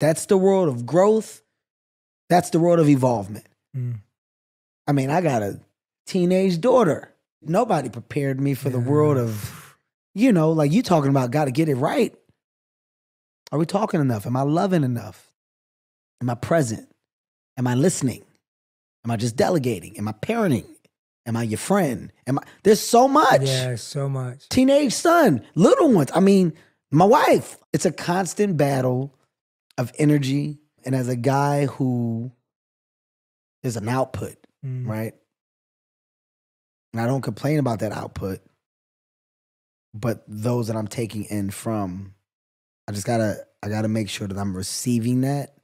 That's the world of growth. That's the world of evolvement. Mm. I mean, I got a teenage daughter. Nobody prepared me for the world of, you know, like you talking about got to get it right. Are we talking enough? Am I loving enough? Am I present? Am I listening? Am I just delegating? Am I parenting? Am I your friend? Am I there's so much. Yeah, so much. Teenage son, little ones. I mean, my wife. It's a constant battle of energy. And as a guy who is an output, Mm. right? And I don't complain about that output, but those that I'm taking in from, I just gotta, I gotta make sure that I'm receiving that